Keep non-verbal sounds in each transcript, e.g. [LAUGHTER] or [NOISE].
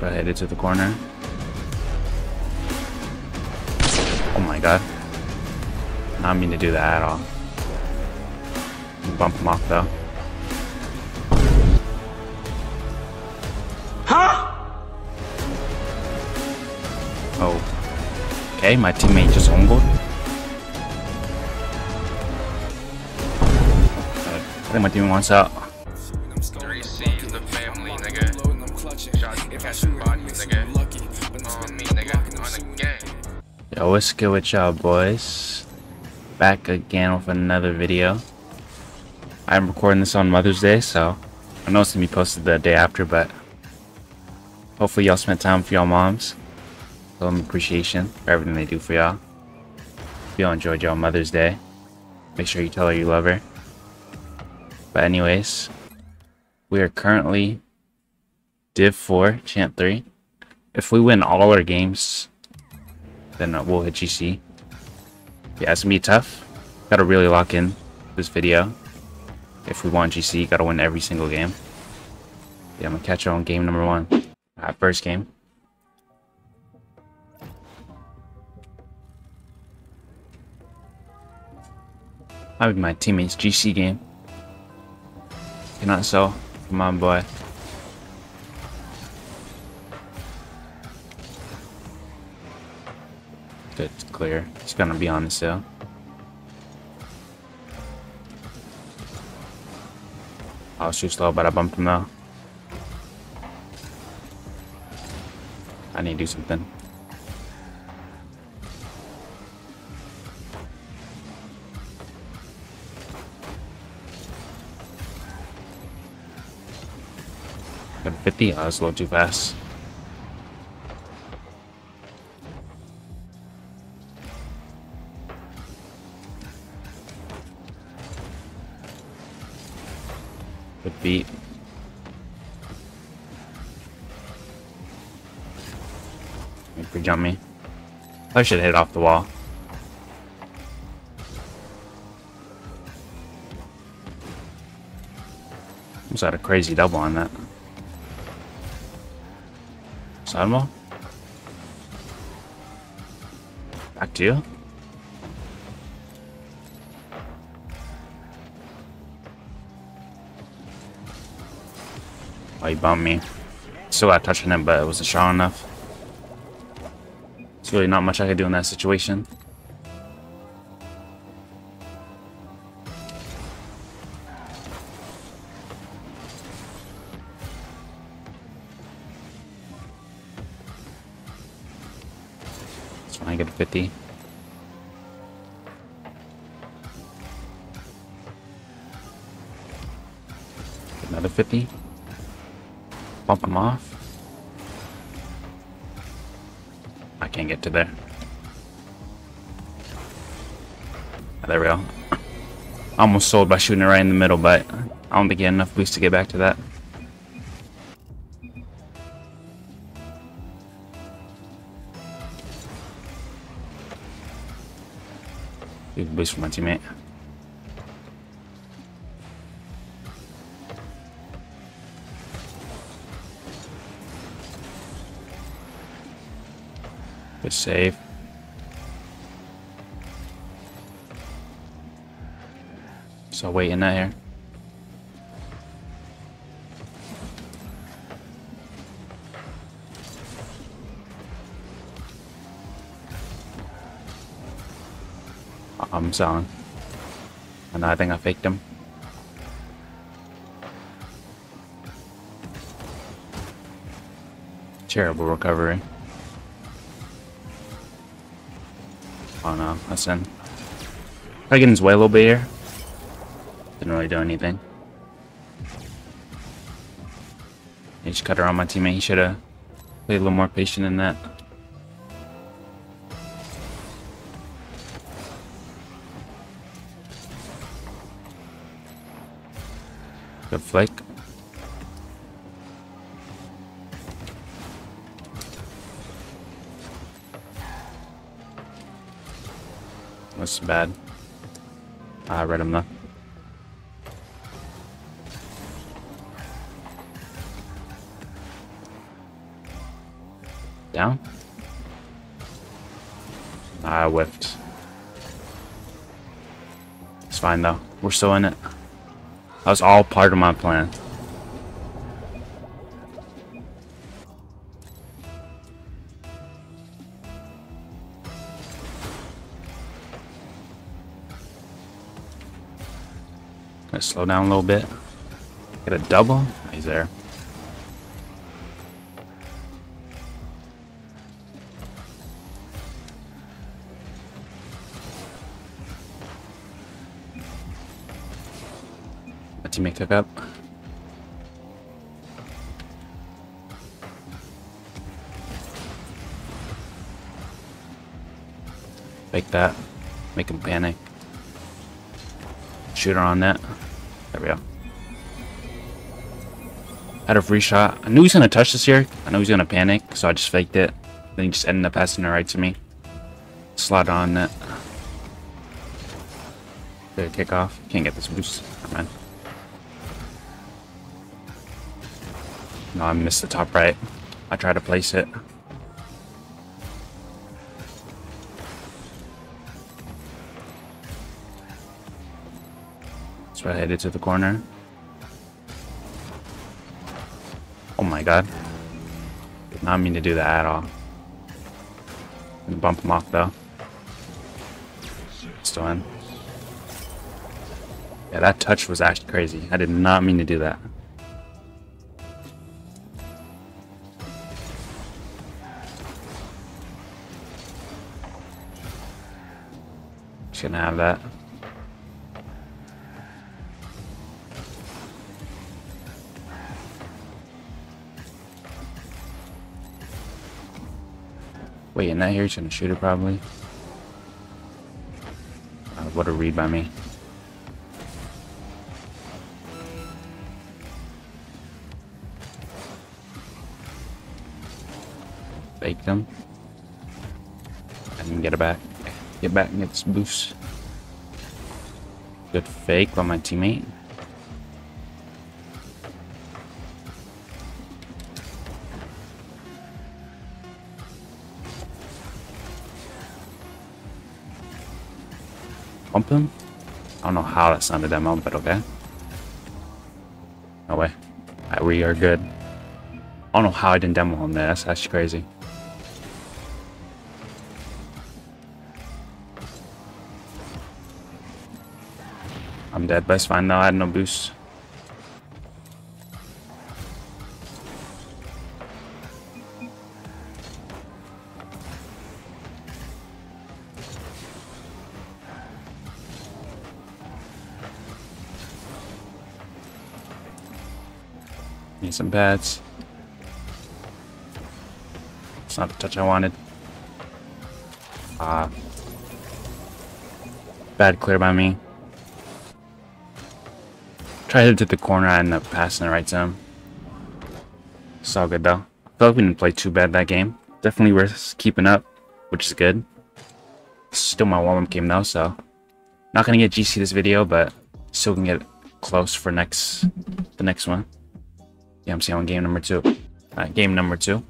So I headed to the corner. Oh my god. I don't mean to do that at all. Bump him off though. Huh? Oh. Okay, my teammate just ungled. I think my team wants out. Yo, what's good with y'all boys? Back again with another video. I'm recording this on Mother's Day, so I know it's gonna be posted the day after, but hopefully y'all spent time with y'all moms. Show them appreciation for everything they do for y'all. If y'all enjoyed y'all Mother's Day, make sure you tell her you love her. But anyways, we are currently Div 4, Champ 3. If we win all our games, then uh, we'll hit GC. Yeah, it's gonna be tough. Gotta really lock in this video. If we want GC, gotta win every single game. Yeah, I'm gonna catch you on game number one. Alright, first game. Might be my teammate's GC game. Cannot sell. Come on, boy. It's clear. He's gonna be on the sale. I was too slow, but I bumped him though. I need to do something. Got 50? Oh, that's a little too fast. Good beat. Make for jump me. I should hit off the wall. Almost had a crazy double on that. Salmo? Back to you? Oh, he bumped me. Still got touching him, but it wasn't strong enough. There's really not much I could do in that situation. Him off. I can't get to there. There we go. [CLEARS THROAT] Almost sold by shooting it right in the middle, but I don't think he had enough boost to get back to that. Good boost for my teammate. Good save. So waiting that here. I'm selling. And I think I faked him. Terrible recovery. Oh no, in. Way a little bit here. Didn't really do anything. He just cut around my teammate. He should have played a little more patient than that. Good flick. Bad. Ah, I read him though. Down? I whiffed. It's fine though. We're still in it. That was all part of my plan. Gonna slow down a little bit. Get a double. He's there. My teammate took up. Fake that. Make him panic. Shoot her on that. There we go. Had a free shot. I knew he was gonna touch this here. I know he's gonna panic, so I just faked it. Then he just ended up passing it right to me. Slot on net. Good kickoff. Can't get this boost. Never. No, I missed the top right. I tried to place it. So I headed to the corner. Oh my god. Did not mean to do that at all. Bump him off though. Still in. Yeah, that touch was actually crazy. I did not mean to do that. Just gonna have that. Wait, in that here, he's gonna shoot it probably. Uh, what a read by me. Faked him. And get it back. Get back and get this boost. Good fake by my teammate. Him? I don't know how that sounded demo, but okay. No way. Alright, we are good. I don't know how I didn't demo him there. That's actually crazy. I'm dead, but it's fine though. I had no boost. Need some pads. It's not the touch I wanted. Ah. bad clear by me. Tried to hit the corner, I ended up passing it right him. It's all good though. I felt like we didn't play too bad that game. Definitely worth keeping up, which is good. Still my warm-up game though, so not gonna get GC this video, but still can get close for next the next one. Yeah, I'm seeing game number two. Game number two.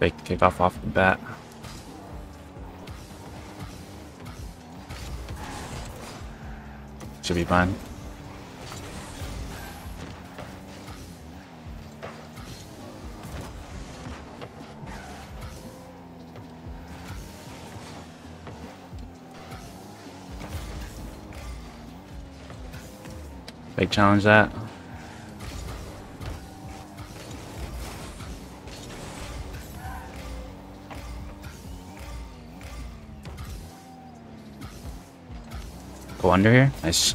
Fake kickoff off off the bat. Should be fine. Big challenge that. Go under here. Nice.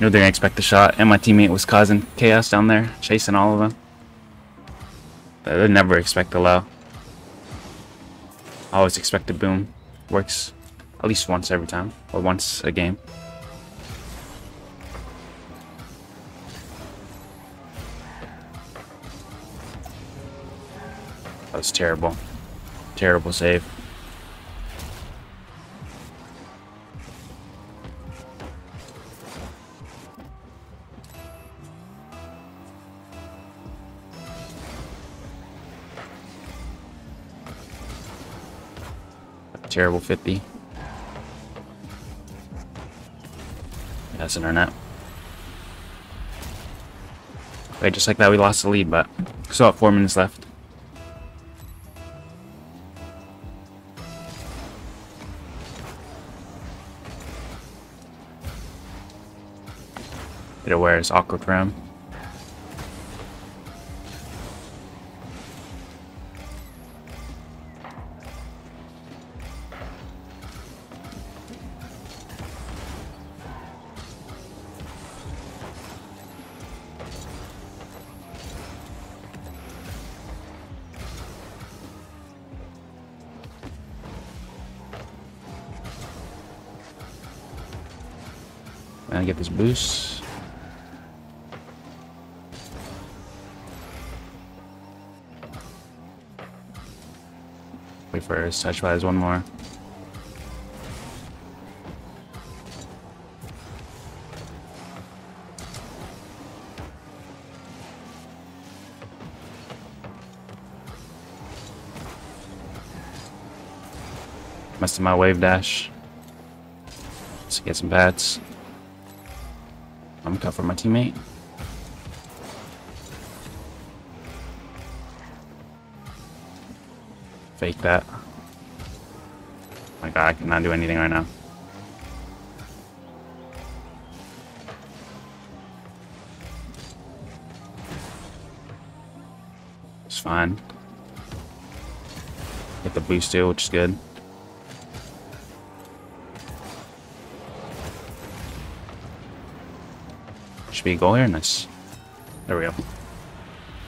Knew they didn't expect the shot, and my teammate was causing chaos down there, chasing all of them. They never expect the low. Always expect a boom. Works at least once every time, or once a game. was terrible. Terrible save. terrible 50. That's internet. Wait, just like that, we lost the lead, but still have four minutes left. It awkward for him. And get this boost. For his touch wise one more. Messed up my wave dash. Let's get some bats. I'm cut for my teammate. Fake that. my god, I cannot do anything right now. It's fine. Get the boost too, which is good. Should be a goal here. Nice. There we go.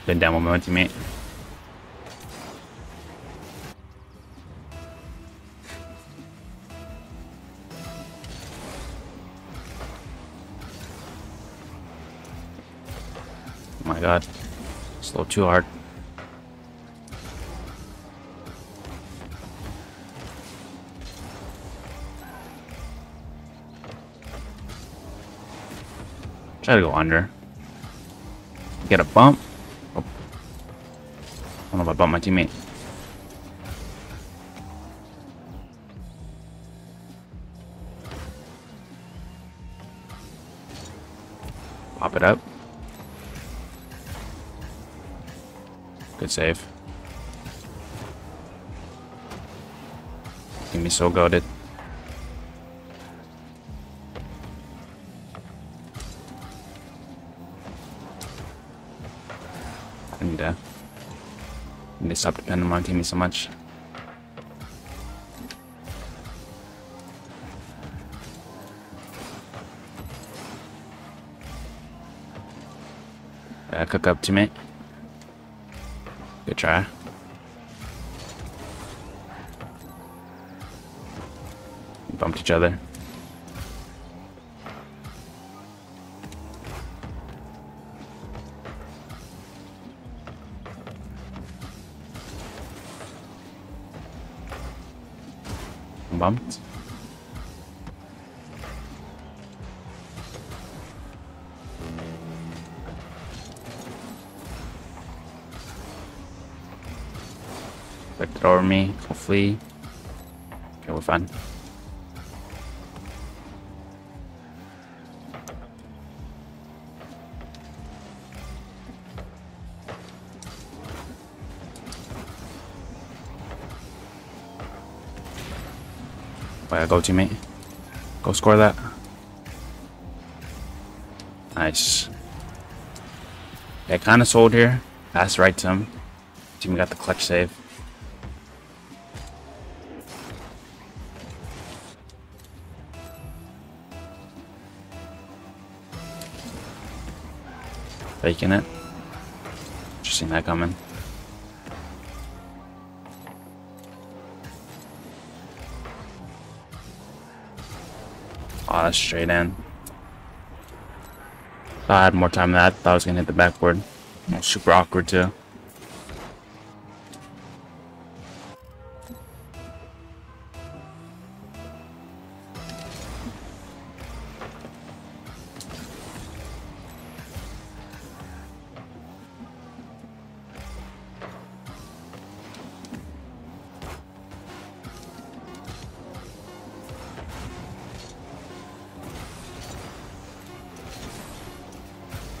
Been down with my god. Little too hard. Try to go under. Get a bump. Oh. I don't know if I bumped my teammate. Pop it up. Good save. Give me so goaded. I need to, I need to stop depending on my teammate so much. Uh, cook up teammate. Good try. Bumped each other. Bumped. Over me, hopefully. Okay, we're fine. To go, teammate. Go score that. Nice. Yeah, kind of sold here. Pass right to him. Team got the clutch save. Faking it. Just seen that coming. Oh, that's straight in. I had more time than that, I thought I was gonna hit the backboard. Super awkward too.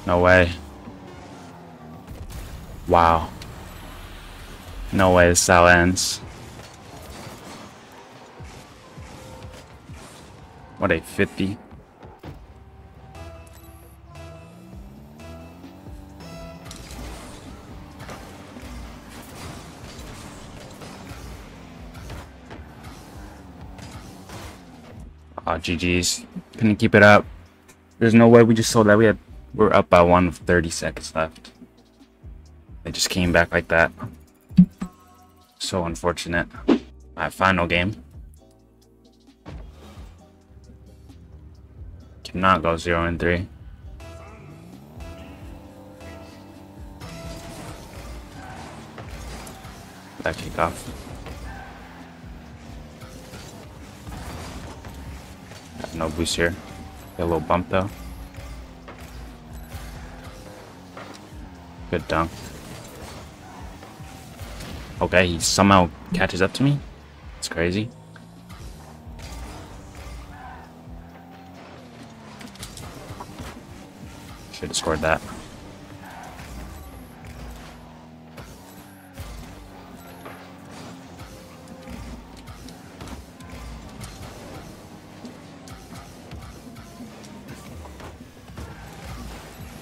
No way. Wow. No way this how ends. What a 50. Ah, oh, GG's. Couldn't keep it up. There's no way we just sold that. We had we're up by one with 30 seconds left. They just came back like that. So unfortunate. My final game. Cannot go 0 and 3. That kickoff. Have no boost here. Get a little bump though. Good dunk. Okay, he somehow catches up to me. It's crazy. Should have scored that.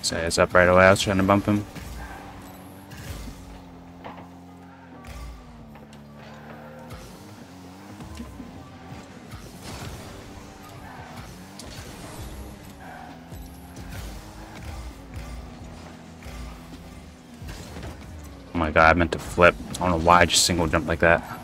So it's up right away. I was trying to bump him. Why just single jump like that.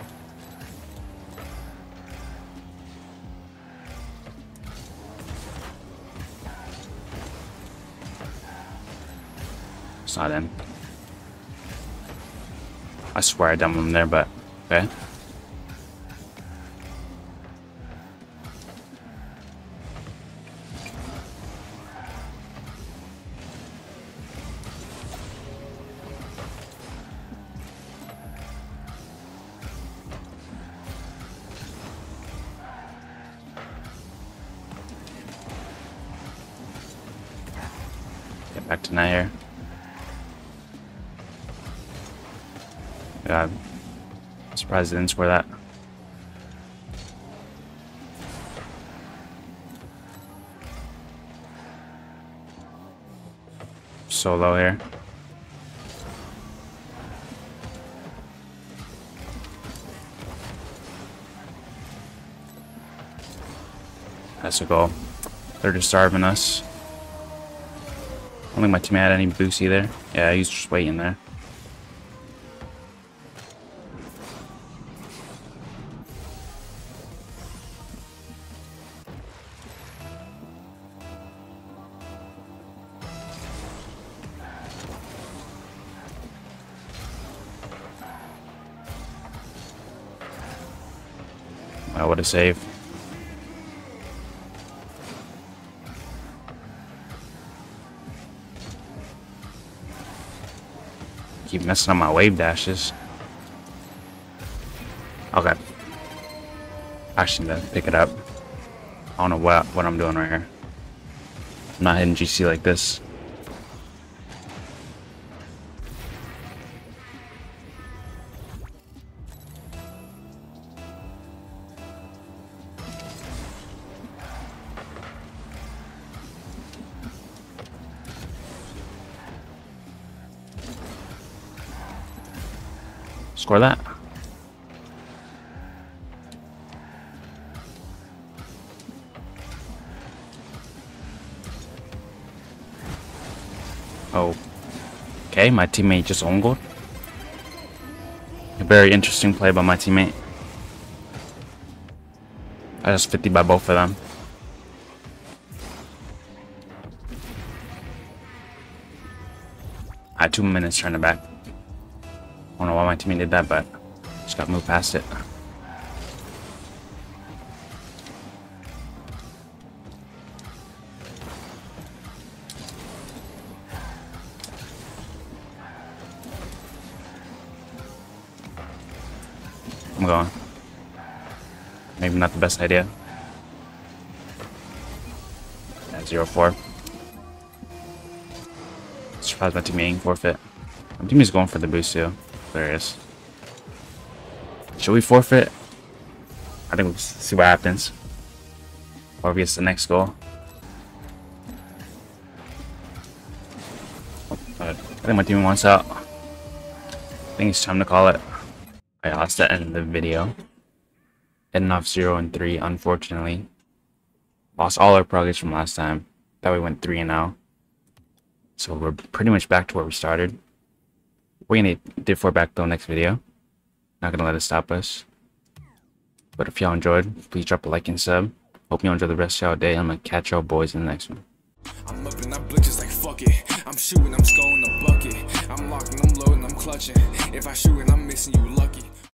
It's not in. I swear I dumped him there, but okay. God. Surprised I didn't score that. So low here. That's a goal. They're just starving us. I don't think my team had any boost either. Yeah, he's just waiting there. Wow, what a save. Keep messing up my wave dashes. Okay. Actually, to pick it up. I don't know what, what I'm doing right here. I'm not hitting GC like this. Score that. Oh. Okay, my teammate just on goal. A very interesting play by my teammate. I just 50 by both of them. I had two minutes trying to back. Don't know why my teammate did that, but just got moved past it. I'm going. Maybe not the best idea. Yeah, zero four. About to main forfeit. My team is going for the boost too. There it is. Should we forfeit? I think we'll see what happens. Or gets the next goal. But I think my team wants out. I think it's time to call it. I lost the end of the video. Ending off 0 and 3, unfortunately. Lost all our progress from last time. That we went 3 and 0. So we're pretty much back to where we started. We're gonna dip for back though next video. Not gonna let it stop us. But if y'all enjoyed, please drop a like and sub. Hope y'all enjoy the rest of y'all day. I'm gonna catch y'all boys in the next one. I'm up and I blitz just like fuck it. I'm shooting, I'm scoring the bucket. I'm locking, I'm loading, I'm clutching. If I shoot and I'm missing, you lucky.